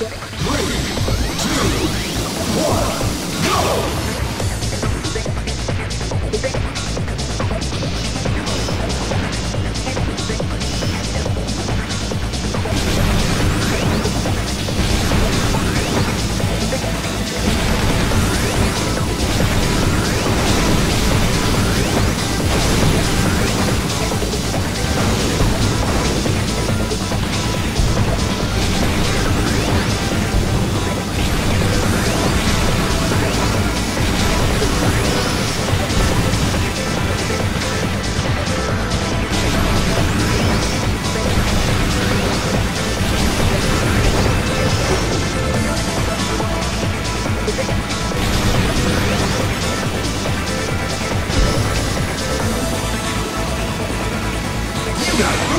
Yeah. Night.